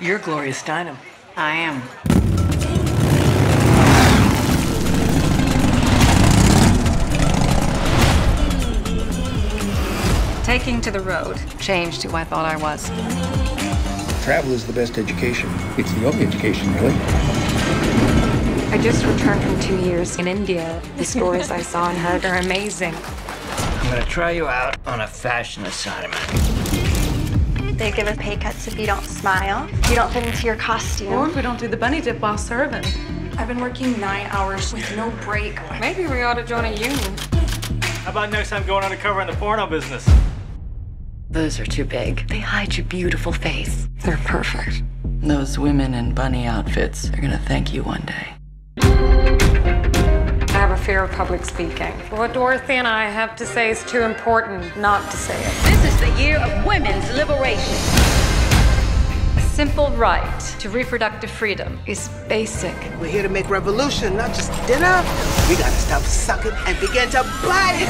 You're Gloria Steinem. I am. Taking to the road changed who I thought I was. Travel is the best education. It's the only education, really. I just returned from two years in India. The stories I saw and heard are amazing. I'm gonna try you out on a fashion assignment. They give us pay cuts if you don't smile, if you don't fit into your costume. Or if we don't do the bunny dip while serving. I've been working nine hours with no break. Maybe we ought to join a union. How about next time going undercover in the porno business? Those are too big. They hide your beautiful face. They're perfect. Those women in bunny outfits are gonna thank you one day. I have a fear of public speaking. What Dorothy and I have to say is too important not to say it. This is the year of women's liberation. A simple right to reproductive freedom is basic. We're here to make revolution, not just dinner. We gotta stop sucking and begin to bite.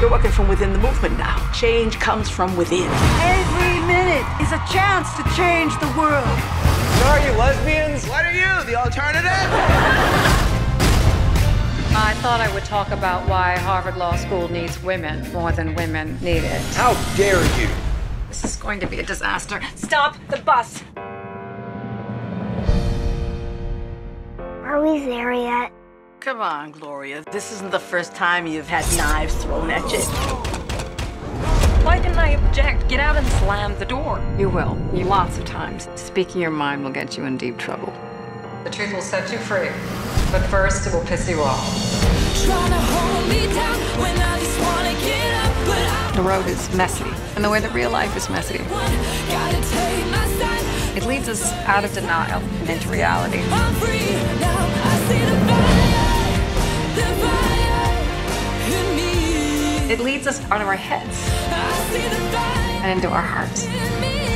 You're working from within the movement now. Change comes from within. Every minute is a chance to change the world. So are you lesbians? What are you, the alternative? I thought I would talk about why Harvard Law School needs women more than women need it. How dare you? This is going to be a disaster. Stop the bus! Are we there yet? Come on, Gloria. This isn't the first time you've had knives thrown at you. Why didn't I object? Get out and slam the door. You will. You lots of times. Speaking your mind will get you in deep trouble. The truth will set you free. But first, it will piss you off. The road is messy, and the way that real life is messy. It leads us out of denial and into reality. It leads us out of our heads and into our hearts.